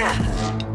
啊